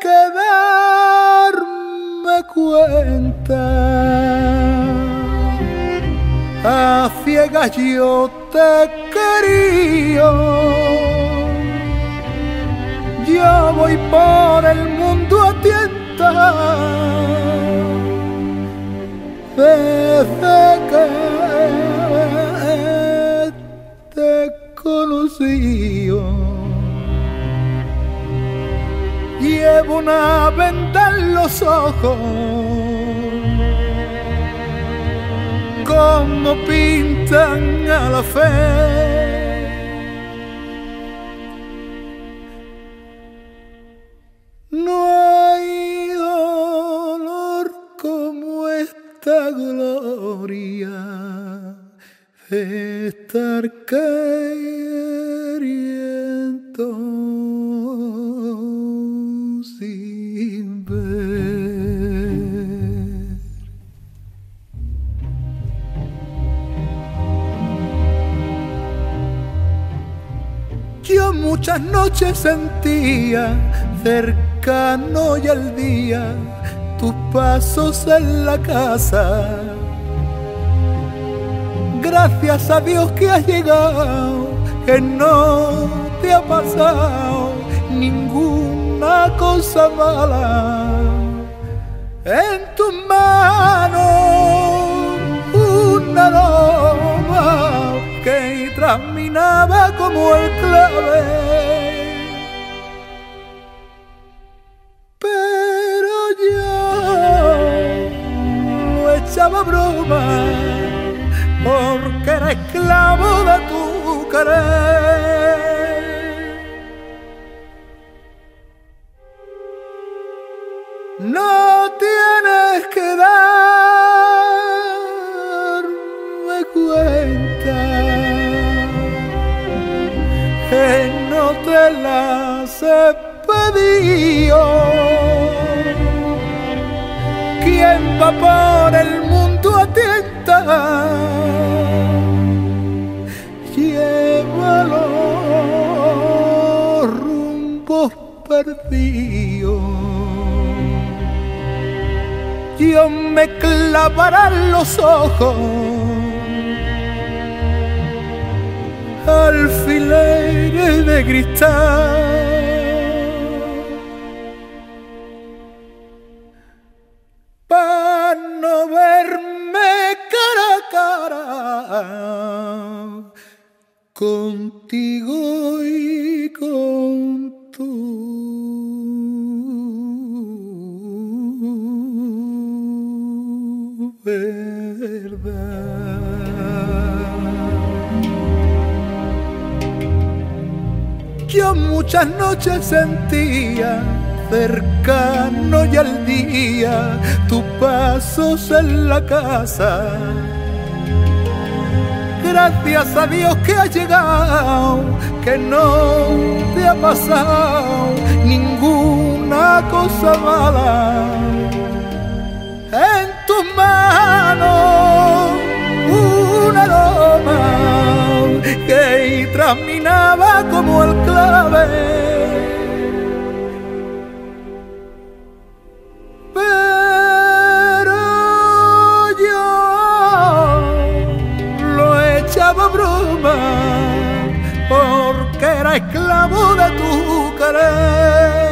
que darme cuenta. A ciegas yo te quería. Yo voy por Llevo una venda en los ojos. Como pintan a la fe. No hay dolor como esta gloria de estar queriendo sin ver. Yo muchas noches sentía cercano y al día tus pasos en la casa. Gracias a Dios que has llegado, que no te ha pasado ninguna cosa mala. En tus manos una aroma que traminaba como el clave. Pero yo lo echaba broma porque era esclavo de tu querer. No tienes que darme cuenta que no te las he pedido. ¿Quién va por el mundo a tienta? Lleva los rumbos Dios me clavará los ojos. Alfileres de cristal. Para no verme cara a cara contigo Yo muchas noches sentía cercano y al día tus pasos en la casa. Gracias a Dios que has llegado, que no te ha pasado ninguna cosa mala. En tus manos que traminaba como el clave. Pero yo lo echaba broma porque era esclavo de tu querer.